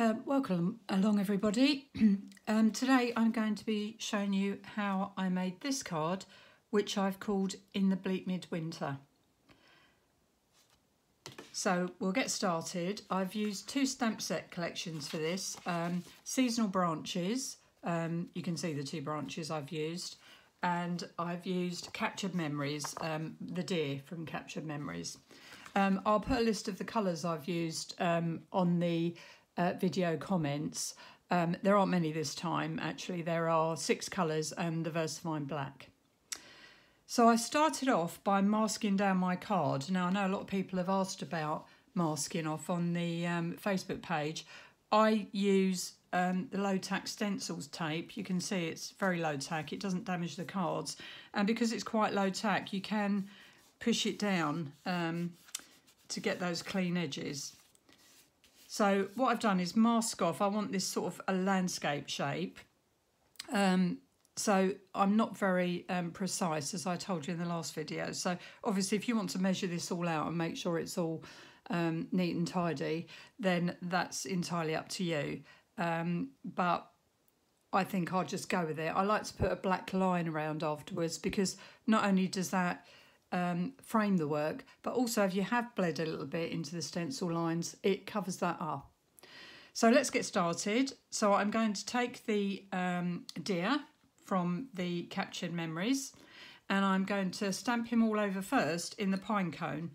Um, welcome along everybody. um, today I'm going to be showing you how I made this card which I've called In the Bleak Midwinter. So we'll get started. I've used two stamp set collections for this. Um, seasonal branches, um, you can see the two branches I've used. And I've used Captured Memories, um, the deer from Captured Memories. Um, I'll put a list of the colours I've used on the uh, video comments. Um, there aren't many this time, actually. There are six colours and the VersaFine Black. So I started off by masking down my card. Now, I know a lot of people have asked about masking off on the um, Facebook page. I use um, the low tack stencils tape. You can see it's very low tack. It doesn't damage the cards. And because it's quite low tack, you can push it down um, to get those clean edges. So what I've done is mask off. I want this sort of a landscape shape. Um, so I'm not very um, precise, as I told you in the last video. So obviously, if you want to measure this all out and make sure it's all um, neat and tidy, then that's entirely up to you. Um, but I think I'll just go with it. I like to put a black line around afterwards because not only does that um, frame the work, but also if you have bled a little bit into the stencil lines, it covers that up. So let's get started. So I'm going to take the um, deer from the captured memories and I'm going to stamp him all over first in the pine cone,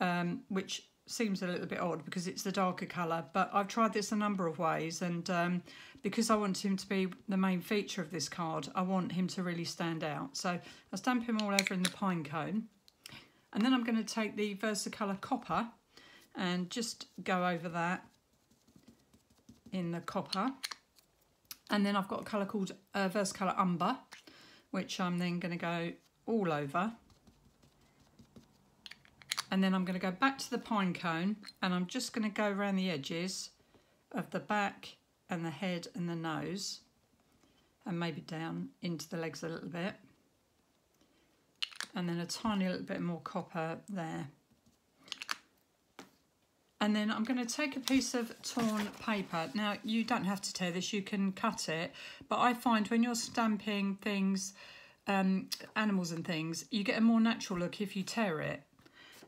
um, which seems a little bit odd because it's the darker colour, but I've tried this a number of ways and um, because I want him to be the main feature of this card, I want him to really stand out. So I'll stamp him all over in the pine cone. And then I'm going to take the Versacolour Copper and just go over that in the copper. And then I've got a colour called uh, Versacolour Umber, which I'm then going to go all over. And then I'm going to go back to the pine cone and I'm just going to go around the edges of the back and the head and the nose and maybe down into the legs a little bit and then a tiny little bit more copper there and then I'm going to take a piece of torn paper. Now, you don't have to tear this, you can cut it. But I find when you're stamping things, um, animals and things, you get a more natural look if you tear it.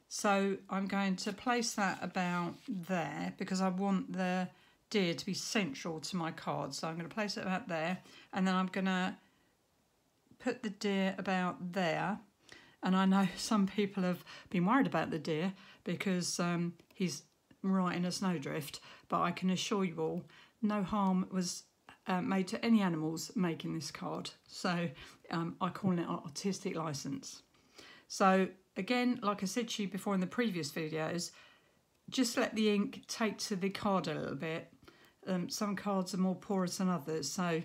So I'm going to place that about there because I want the deer to be central to my card. So I'm going to place it about there and then I'm going to put the deer about there. And I know some people have been worried about the deer because um, he's right in a snowdrift, but I can assure you all, no harm was uh, made to any animals making this card. So um, I call it an artistic license. So again, like I said to you before in the previous videos, just let the ink take to the card a little bit um, some cards are more porous than others, so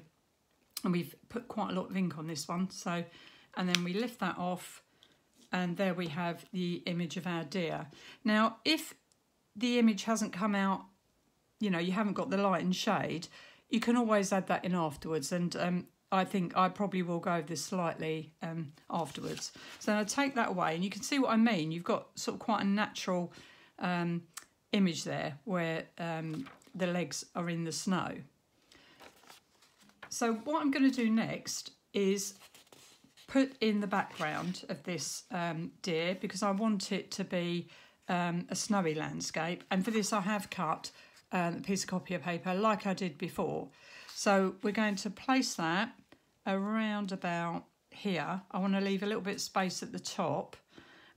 and we've put quite a lot of ink on this one. So, and then we lift that off, and there we have the image of our deer. Now, if the image hasn't come out, you know, you haven't got the light and shade, you can always add that in afterwards. And um, I think I probably will go over this slightly um, afterwards. So I take that away, and you can see what I mean. You've got sort of quite a natural um, image there where um, the legs are in the snow. So what I'm going to do next is put in the background of this um, deer because I want it to be um, a snowy landscape and for this I have cut um, a piece of copy paper like I did before. So we're going to place that around about here. I want to leave a little bit of space at the top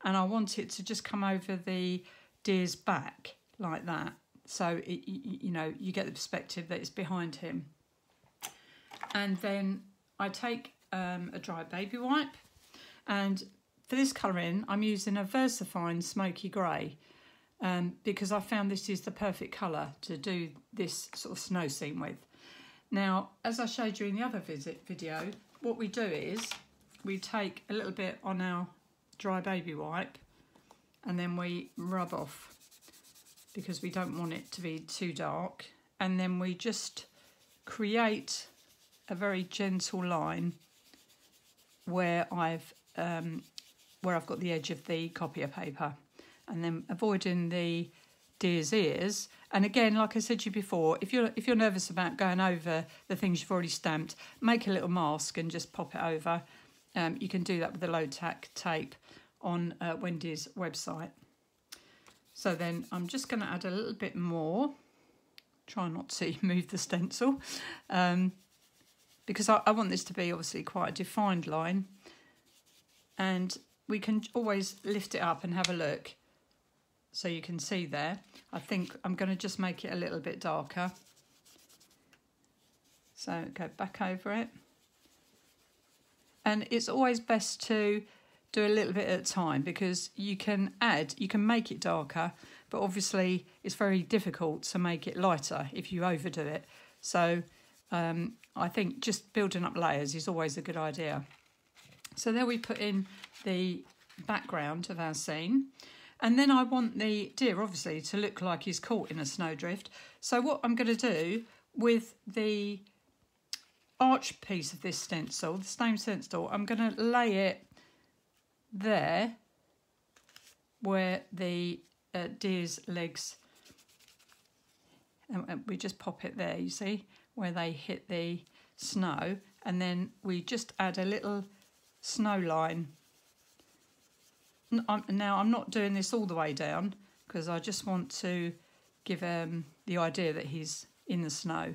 and I want it to just come over the deer's back like that so it, you know you get the perspective that it's behind him and then I take um, a dry baby wipe and for this colouring I'm using a VersaFine smoky grey um, because I found this is the perfect colour to do this sort of snow scene with. Now as I showed you in the other visit video what we do is we take a little bit on our dry baby wipe and then we rub off because we don't want it to be too dark. And then we just create a very gentle line where I've um, where I've got the edge of the copier paper and then avoiding the deer's ears. And again, like I said to you before, if you're if you're nervous about going over the things you've already stamped, make a little mask and just pop it over. Um, you can do that with the low tack tape on uh, Wendy's website. So then I'm just going to add a little bit more. Try not to move the stencil um, because I, I want this to be obviously quite a defined line. And we can always lift it up and have a look so you can see there. I think I'm going to just make it a little bit darker. So go back over it. And it's always best to do a little bit at a time because you can add, you can make it darker, but obviously it's very difficult to make it lighter if you overdo it. So um, I think just building up layers is always a good idea. So there we put in the background of our scene. And then I want the deer, obviously, to look like he's caught in a snowdrift. So what I'm going to do with the arch piece of this stencil, the same stencil, I'm going to lay it there where the uh, deer's legs, and we just pop it there, you see, where they hit the snow. And then we just add a little snow line now I'm not doing this all the way down because I just want to give um, the idea that he's in the snow.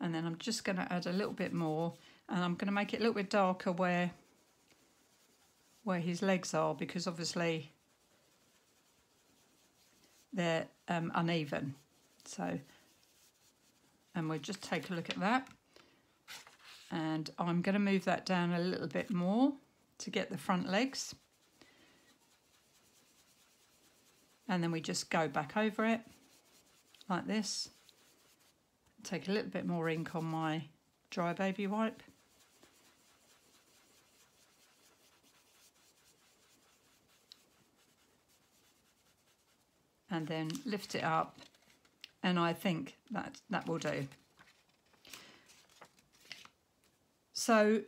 And then I'm just going to add a little bit more and I'm going to make it a little bit darker where where his legs are because obviously they're um, uneven. So, and we'll just take a look at that. And I'm going to move that down a little bit more to get the front legs. And then we just go back over it like this. Take a little bit more ink on my dry baby wipe. And then lift it up. And I think that that will do. So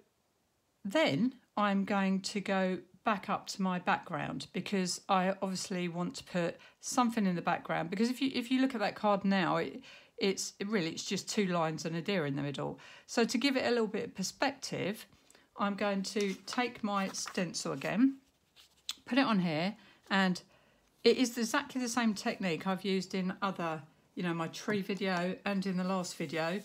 then I'm going to go back up to my background because I obviously want to put something in the background. Because if you if you look at that card now it it's it really it's just two lines and a deer in the middle. So to give it a little bit of perspective I'm going to take my stencil again put it on here and it is exactly the same technique I've used in other you know my tree video and in the last video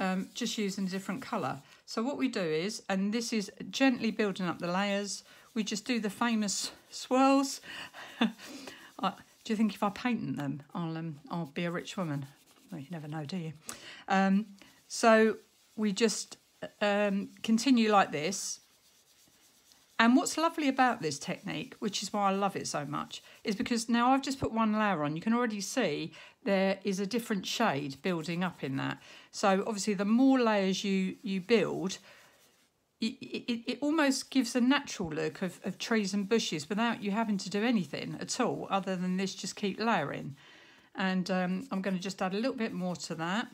um, just using a different colour so what we do is, and this is gently building up the layers, we just do the famous swirls. do you think if I paint them, I'll, um, I'll be a rich woman? Well, you never know, do you? Um, so we just um, continue like this. And what's lovely about this technique, which is why I love it so much, is because now I've just put one layer on, you can already see there is a different shade building up in that. So obviously the more layers you, you build, it, it, it almost gives a natural look of, of trees and bushes without you having to do anything at all other than this just keep layering. And um, I'm going to just add a little bit more to that.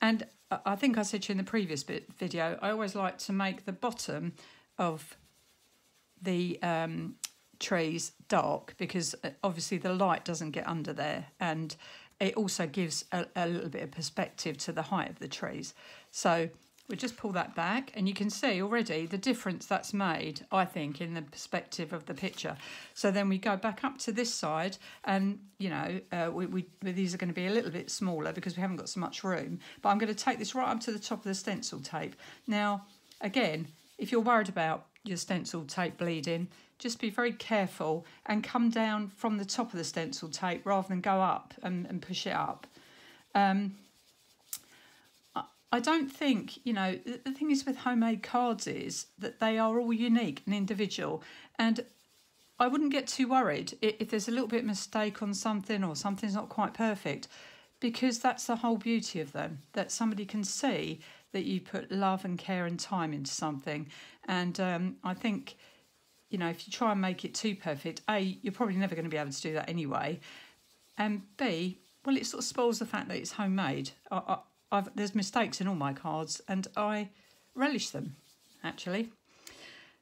And I think I said to you in the previous bit video, I always like to make the bottom of the um, trees dark because uh, obviously the light doesn't get under there and it also gives a, a little bit of perspective to the height of the trees. So we just pull that back and you can see already the difference that's made, I think, in the perspective of the picture. So then we go back up to this side and, you know, uh, we, we, these are going to be a little bit smaller because we haven't got so much room. But I'm going to take this right up to the top of the stencil tape. Now, again, if you're worried about your stencil tape bleeding, just be very careful and come down from the top of the stencil tape rather than go up and, and push it up. Um, I don't think, you know, the thing is with homemade cards is that they are all unique and individual. And I wouldn't get too worried if there's a little bit of mistake on something or something's not quite perfect because that's the whole beauty of them, that somebody can see that you put love and care and time into something. And um, I think you know, if you try and make it too perfect, A, you're probably never going to be able to do that anyway. And B, well, it sort of spoils the fact that it's homemade. I, I, there's mistakes in all my cards and I relish them, actually.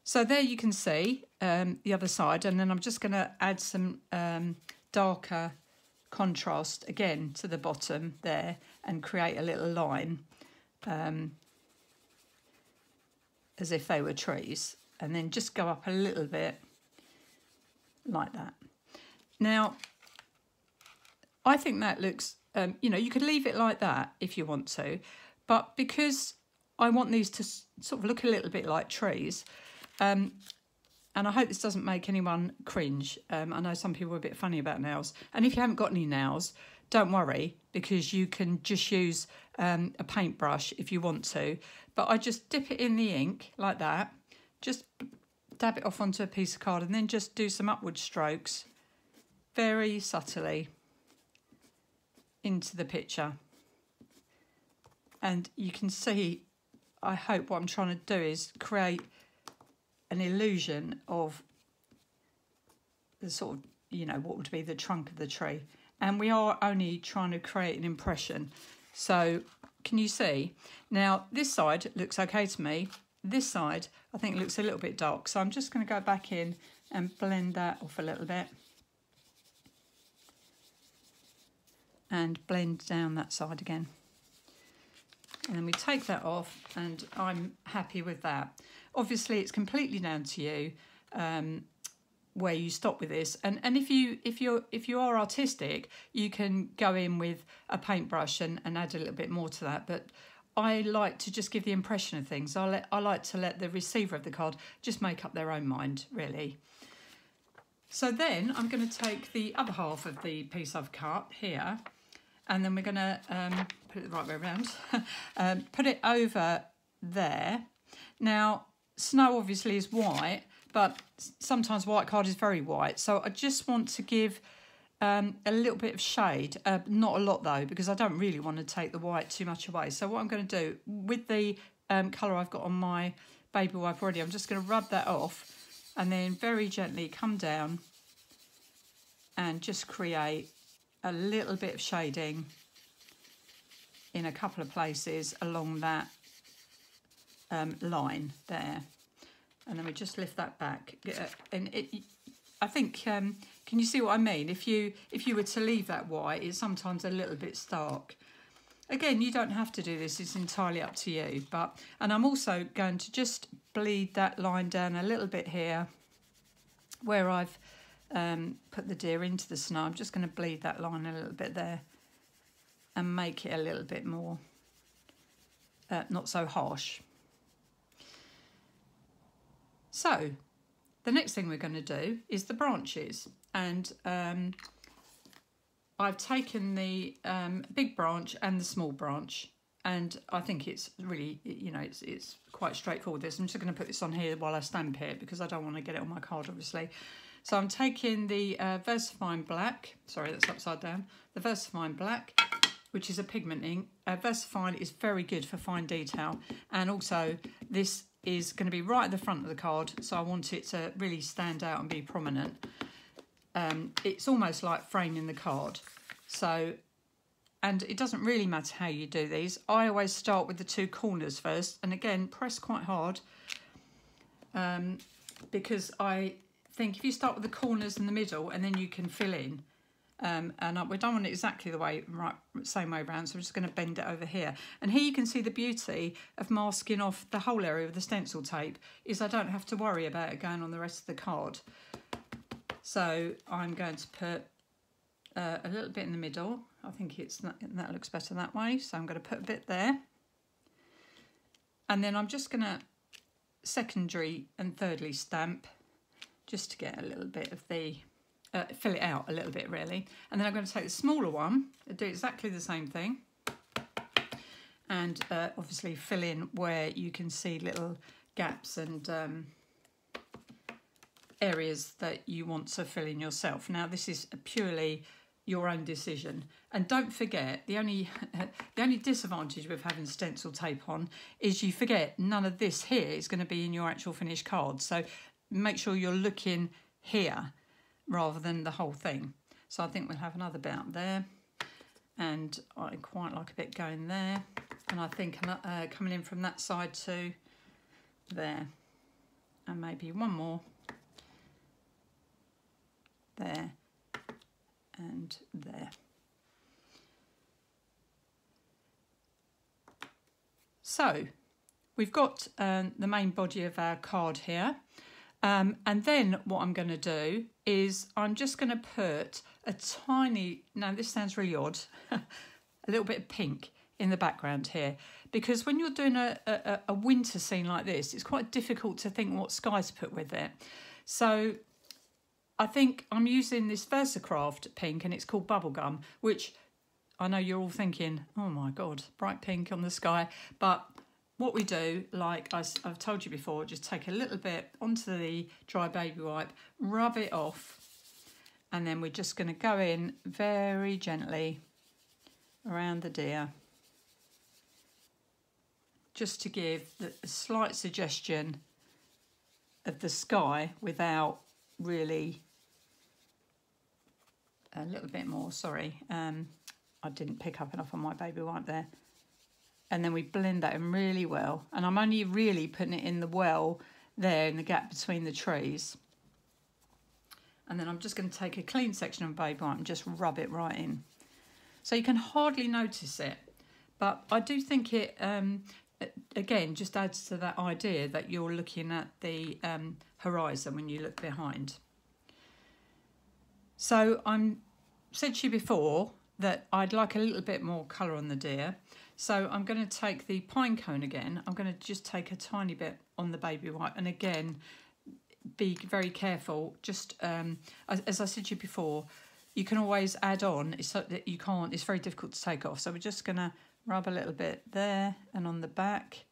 So there you can see um, the other side and then I'm just going to add some um, darker contrast again to the bottom there and create a little line um, as if they were trees and then just go up a little bit like that. Now, I think that looks, um, you know, you could leave it like that if you want to, but because I want these to sort of look a little bit like trees, um, and I hope this doesn't make anyone cringe. Um, I know some people are a bit funny about nails. And if you haven't got any nails, don't worry because you can just use um, a paintbrush if you want to. But I just dip it in the ink like that, just dab it off onto a piece of card and then just do some upward strokes very subtly into the picture. And you can see, I hope what I'm trying to do is create an illusion of the sort of, you know, what would be the trunk of the tree. And we are only trying to create an impression. So can you see? Now, this side looks okay to me. This side, I think looks a little bit dark. So I'm just going to go back in and blend that off a little bit. And blend down that side again. And then we take that off and I'm happy with that. Obviously, it's completely down to you um, where you stop with this. And and if you if you're if you are artistic, you can go in with a paintbrush and, and add a little bit more to that. But I like to just give the impression of things. I let I like to let the receiver of the card just make up their own mind, really. So then I'm going to take the other half of the piece I've cut here, and then we're going to um, put it the right way around. um, put it over there. Now Snow obviously is white, but sometimes white card is very white. So I just want to give um, a little bit of shade, uh, not a lot though, because I don't really want to take the white too much away. So what I'm going to do with the um, colour I've got on my baby wipe already, I'm just going to rub that off and then very gently come down and just create a little bit of shading in a couple of places along that um, line there. And then we just lift that back. And it, I think, um, can you see what I mean? If you if you were to leave that white, it's sometimes a little bit stark. Again, you don't have to do this, it's entirely up to you. But And I'm also going to just bleed that line down a little bit here where I've um, put the deer into the snow. I'm just going to bleed that line a little bit there and make it a little bit more, uh, not so harsh. So the next thing we're going to do is the branches and um, I've taken the um, big branch and the small branch and I think it's really, you know, it's, it's quite straightforward. This I'm just going to put this on here while I stamp it because I don't want to get it on my card, obviously. So I'm taking the uh, VersaFine Black, sorry, that's upside down, the VersaFine Black, which is a pigment ink. Uh, VersaFine is very good for fine detail and also this is going to be right at the front of the card, so I want it to really stand out and be prominent. Um, it's almost like framing the card. So, and it doesn't really matter how you do these. I always start with the two corners first, and again, press quite hard um, because I think if you start with the corners in the middle and then you can fill in, um, and we don't want it exactly the way right same way around so we're just going to bend it over here. And here you can see the beauty of masking off the whole area with the stencil tape is I don't have to worry about it going on the rest of the card. So I'm going to put uh, a little bit in the middle. I think it's that, that looks better that way so I'm going to put a bit there. And then I'm just going to secondary and thirdly stamp just to get a little bit of the uh, fill it out a little bit really. And then I'm going to take the smaller one and do exactly the same thing. And uh, obviously fill in where you can see little gaps and um, areas that you want to fill in yourself. Now this is purely your own decision. And don't forget, the only the only disadvantage with having stencil tape on is you forget none of this here is going to be in your actual finished card. So make sure you're looking here rather than the whole thing. So I think we'll have another bout there. And I quite like a bit going there. And I think uh, coming in from that side too, there. And maybe one more there, and there. So we've got um, the main body of our card here. Um, and then what I'm going to do is I'm just going to put a tiny, now this sounds really odd, a little bit of pink in the background here. Because when you're doing a, a, a winter scene like this, it's quite difficult to think what skies to put with it. So I think I'm using this Versacraft pink and it's called Bubblegum, which I know you're all thinking, oh my God, bright pink on the sky. But what we do, like I've told you before, just take a little bit onto the dry baby wipe, rub it off, and then we're just going to go in very gently around the deer. Just to give a slight suggestion of the sky without really a little bit more sorry um, I didn't pick up enough on my baby wipe there and then we blend that in really well. And I'm only really putting it in the well there in the gap between the trees. And then I'm just going to take a clean section of baby white and just rub it right in. So you can hardly notice it, but I do think it, um, again, just adds to that idea that you're looking at the um, horizon when you look behind. So I'm said to you before that I'd like a little bit more colour on the deer. So I'm going to take the pine cone again. I'm going to just take a tiny bit on the baby white. And again, be very careful. Just um, as, as, I said to you before, you can always add on. It's so that you can't. It's very difficult to take off. So we're just going to rub a little bit there and on the back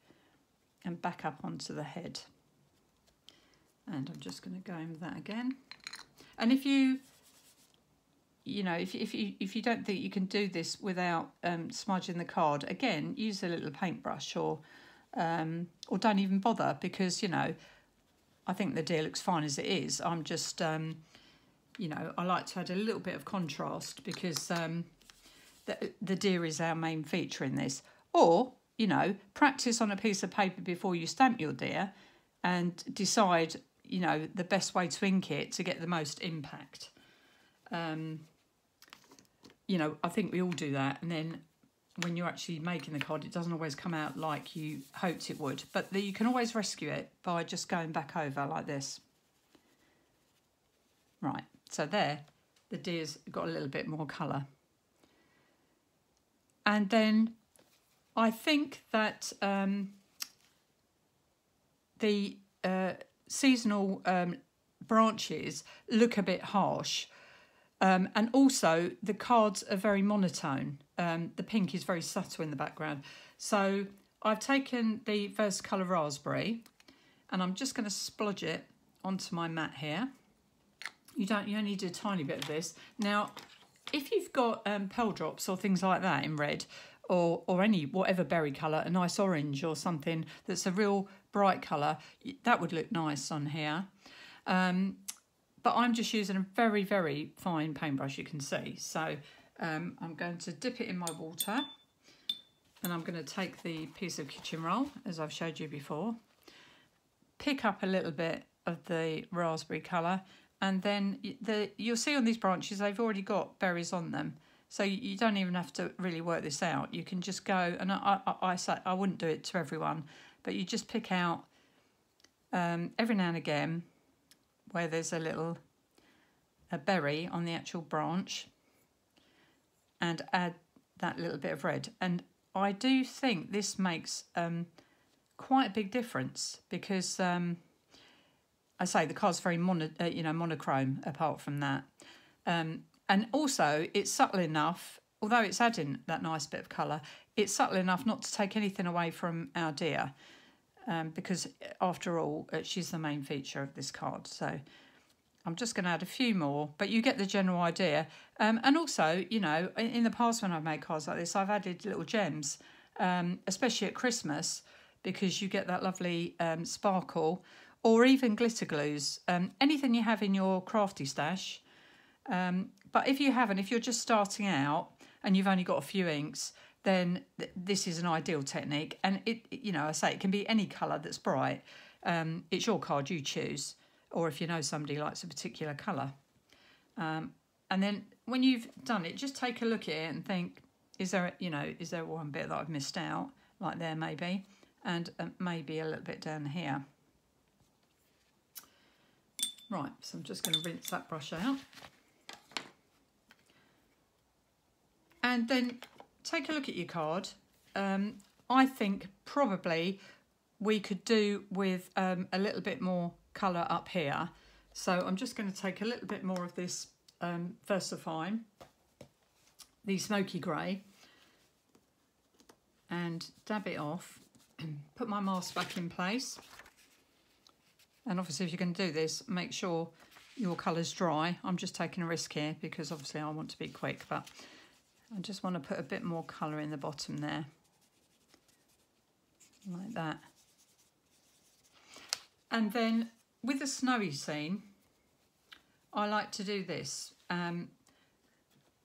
and back up onto the head. And I'm just going to go in with that again. And if you you know, if, if you if you don't think you can do this without um, smudging the card, again, use a little paintbrush or um, or don't even bother because you know, I think the deer looks fine as it is. I'm just, um, you know, I like to add a little bit of contrast because um, the the deer is our main feature in this. Or you know, practice on a piece of paper before you stamp your deer, and decide you know the best way to ink it to get the most impact. Um, you know, I think we all do that. And then when you're actually making the card, it doesn't always come out like you hoped it would. But the, you can always rescue it by just going back over like this. Right, so there, the deer's got a little bit more colour. And then I think that um, the uh, seasonal um, branches look a bit harsh. Um, and also, the cards are very monotone. Um, the pink is very subtle in the background. So I've taken the Versacolour Raspberry and I'm just going to splodge it onto my mat here. You don't, you only do a tiny bit of this. Now, if you've got um, pearl drops or things like that in red, or, or any, whatever berry colour, a nice orange or something that's a real bright colour, that would look nice on here. Um, but I'm just using a very, very fine paintbrush, you can see. So um, I'm going to dip it in my water and I'm going to take the piece of kitchen roll, as I've showed you before, pick up a little bit of the raspberry colour, and then the you'll see on these branches they've already got berries on them. So you don't even have to really work this out. You can just go, and I, I, I say I wouldn't do it to everyone, but you just pick out um, every now and again where there's a little a berry on the actual branch and add that little bit of red. And I do think this makes um, quite a big difference because um, I say the card's very mono, uh, you know monochrome apart from that. Um, and also it's subtle enough, although it's adding that nice bit of colour, it's subtle enough not to take anything away from our deer um, because after all, uh, she's the main feature of this card. So I'm just going to add a few more, but you get the general idea. Um, and also, you know, in, in, the past when I've made cards like this, I've added little gems, um, especially at Christmas, because you get that lovely um, sparkle, or even glitter glues, um, anything you have in your crafty stash. Um, but if you haven't, if you're just starting out and you've only got a few inks, then th this is an ideal technique. And it, you know, I say it can be any colour that's bright. Um, it's your card, you choose. Or if you know somebody likes a particular colour. Um, and then when you've done it, just take a look at it and think, is there, you know, is there one bit that I've missed out? Like there maybe, and uh, maybe a little bit down here. Right, so I'm just going to rinse that brush out. And then take a look at your card. Um, I think probably we could do with um, a little bit more colour up here. So I'm just going to take a little bit more of this um, VersaFine, the smoky grey, and dab it off, put my mask back in place. And obviously if you're going to do this, make sure your colour's dry. I'm just taking a risk here because obviously I want to be quick, but I just want to put a bit more colour in the bottom there. Like that. And then with the snowy scene, I like to do this. Um,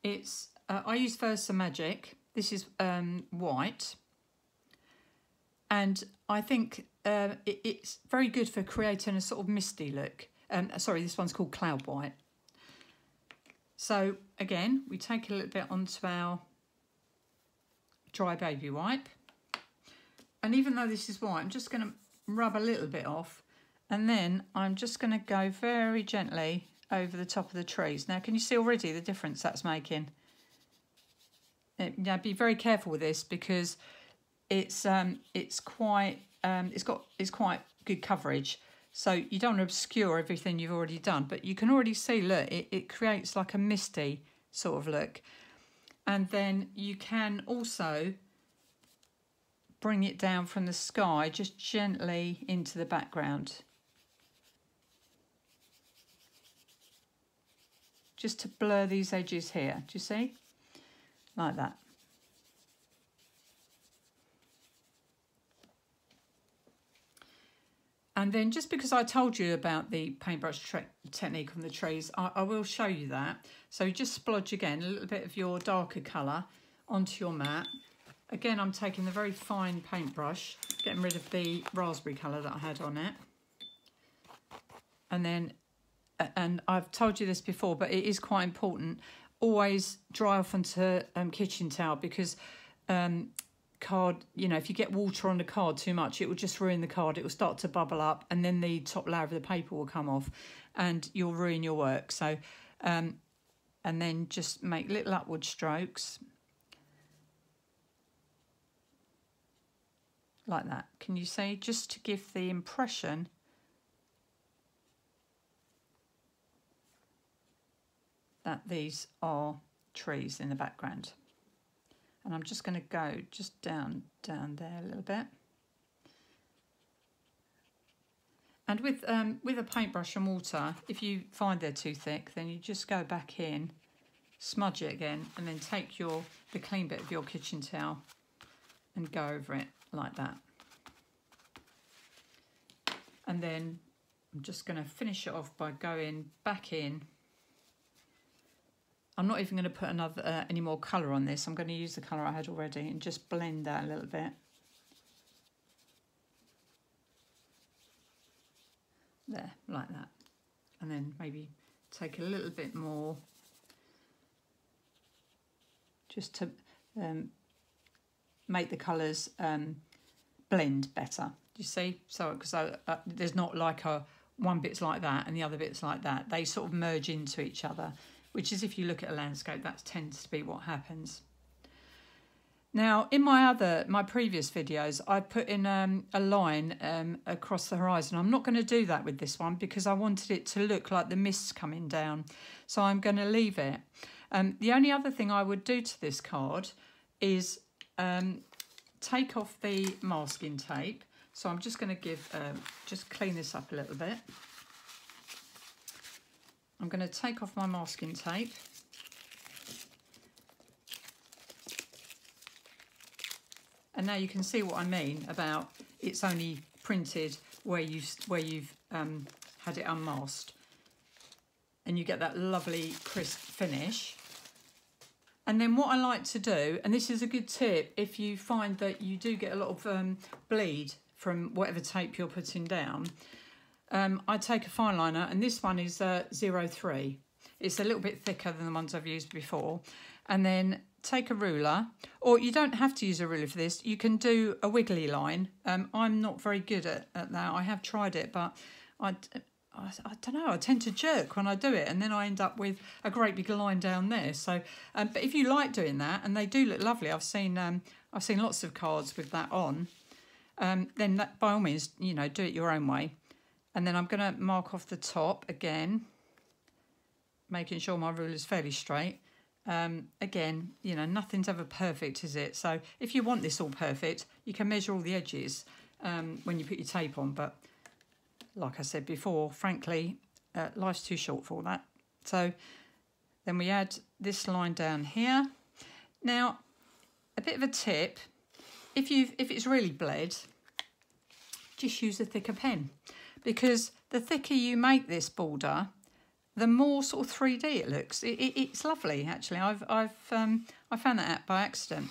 it's uh, I use Versa Magic. This is um, white. And I think uh, it, it's very good for creating a sort of misty look. Um, sorry, this one's called Cloud White. So again, we take a little bit onto our dry baby wipe. And even though this is white, I'm just going to rub a little bit off. And then I'm just going to go very gently over the top of the trees. Now, can you see already the difference that's making? It, yeah, be very careful with this because it's um, it's quite um, it's got it's quite good coverage. So you don't want to obscure everything you've already done, but you can already see, look, it, it creates like a misty sort of look. And then you can also bring it down from the sky just gently into the background. Just to blur these edges here, do you see? Like that. And then just because I told you about the paintbrush technique on the trees, I, I, will show you that. So just splodge again a little bit of your darker colour onto your mat. Again, I'm taking the very fine paintbrush, getting rid of the raspberry colour that I had on it. And then, and I've told you this before, but it is quite important, always dry off onto um, kitchen towel because um, card, you know, if you get water on the card too much, it will just ruin the card. It will start to bubble up and then the top layer of the paper will come off and you'll ruin your work. So, um, and then just make little upward strokes like that. Can you see? Just to give the impression that these are trees in the background and I'm just going to go just down down there a little bit. And with um, with a paintbrush and water if you find they're too thick then you just go back in smudge it again and then take your the clean bit of your kitchen towel and go over it like that. And then I'm just going to finish it off by going back in I'm not even going to put another uh, any more colour on this. I'm going to use the colour I had already and just blend that a little bit. There, like that. And then maybe take a little bit more just to um, make the colours um, blend better. You see? So, because uh, there's not like a one bit's like that and the other bit's like that. They sort of merge into each other which is if you look at a landscape, that tends to be what happens. Now, in my other, my previous videos, I put in um, a line um, across the horizon. I'm not going to do that with this one because I wanted it to look like the mist's coming down. So I'm going to leave it. Um, the only other thing I would do to this card is um, take off the masking tape. So I'm just going to give, um, just clean this up a little bit. I'm going to take off my masking tape. And now you can see what I mean about it's only printed where, you, where you've um, had it unmasked. And you get that lovely crisp finish. And then what I like to do, and this is a good tip, if you find that you do get a lot of um, bleed from whatever tape you're putting down, um, I take a fine liner, and this one is uh, 03. It's a little bit thicker than the ones I've used before. And then take a ruler, or you don't have to use a ruler for this. You can do a wiggly line. Um, I'm not very good at, at that. I have tried it, but I, I, I, don't know. I tend to jerk when I do it, and then I end up with a great big line down there. So, um, but if you like doing that, and they do look lovely, I've seen um, I've seen lots of cards with that on. Um, then that, by all means, you know, do it your own way. And then I'm going to mark off the top again, making sure my ruler is fairly straight. Um, again, you know, nothing's ever perfect, is it? So if you want this all perfect, you can measure all the edges um, when you put your tape on. But like I said before, frankly, uh, life's too short for that. So then we add this line down here. Now, a bit of a tip, if you if it's really bled, just use a thicker pen because the thicker you make this border, the more sort of 3D it looks. It, it, it's lovely actually. I've I've um, I found that out by accident.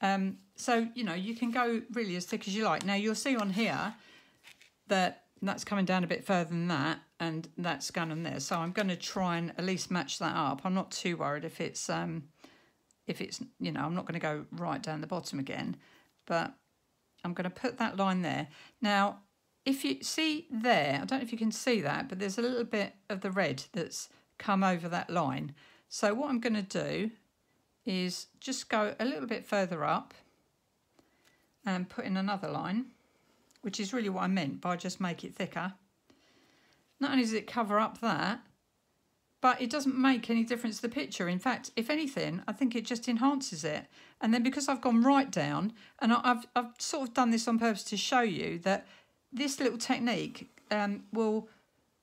Um, so you know you can go really as thick as you like. Now you'll see on here that that's coming down a bit further than that, and that's gone on there. So I'm going to try and at least match that up. I'm not too worried if it's um, if it's, you know, I'm not going to go right down the bottom again, but I'm going to put that line there. Now, if you see there, I don't know if you can see that, but there's a little bit of the red that's come over that line. So what I'm going to do is just go a little bit further up and put in another line, which is really what I meant by just make it thicker. Not only does it cover up that, but it doesn't make any difference to the picture. In fact, if anything, I think it just enhances it. And then because I've gone right down, and I've, I've sort of done this on purpose to show you that this little technique um, will,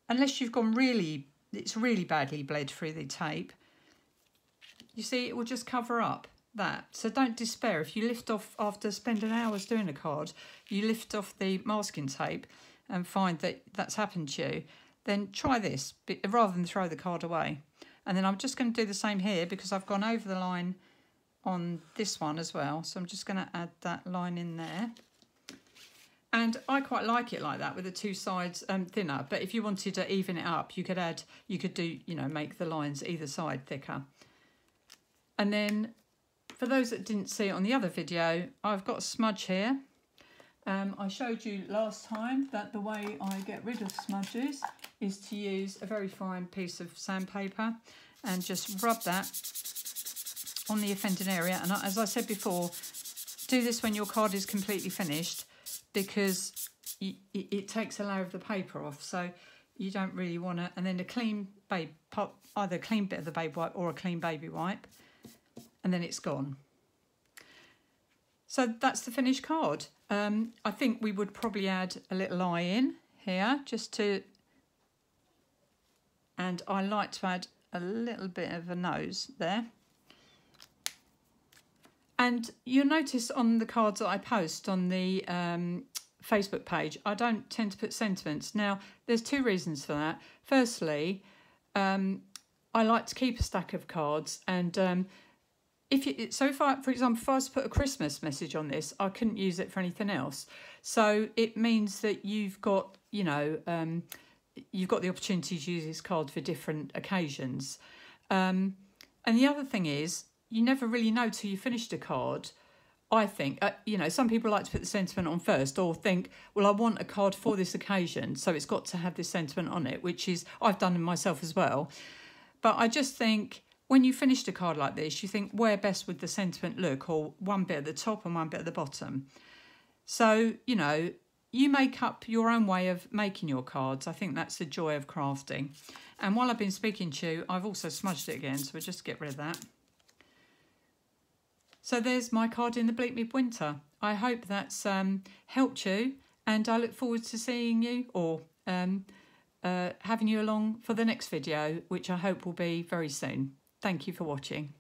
unless you've gone really, it's really badly bled through the tape, you see, it will just cover up that. So don't despair. If you lift off after spending hours doing a card, you lift off the masking tape and find that that's happened to you, then try this rather than throw the card away. And then I'm just going to do the same here because I've gone over the line on this one as well. So I'm just going to add that line in there. And I quite like it like that with the two sides um, thinner. But if you wanted to even it up, you could add, you could do, you know, make the lines either side thicker. And then for those that didn't see it on the other video, I've got a smudge here. Um, I showed you last time that the way I get rid of smudges is to use a very fine piece of sandpaper and just rub that on the offending area. And as I said before, do this when your card is completely finished because it takes a layer of the paper off. So you don't really want to, and then a clean babe, pop, either a clean bit of the baby wipe or a clean baby wipe, and then it's gone. So that's the finished card. Um, I think we would probably add a little eye in here just to, and I like to add a little bit of a nose there. And you'll notice on the cards that I post on the um, Facebook page, I don't tend to put sentiments. Now, there's two reasons for that. Firstly, um, I like to keep a stack of cards and um, if you, so if I, for example, if I was to put a Christmas message on this, I couldn't use it for anything else. So it means that you've got, you know, um, you've got the opportunity to use this card for different occasions. Um, and the other thing is, you never really know till you finished a card. I think, uh, you know, some people like to put the sentiment on first or think, well, I want a card for this occasion, so it's got to have this sentiment on it, which is, I've done myself as well. But I just think when you finished a card like this, you think where best would the sentiment look, or one bit at the top and one bit at the bottom. So, you know, you make up your own way of making your cards. I think that's the joy of crafting. And while I've been speaking to you, I've also smudged it again, so we'll just get rid of that. So there's my card in the bleak midwinter. I hope that's um, helped you, and I look forward to seeing you or um, uh, having you along for the next video, which I hope will be very soon. Thank you for watching.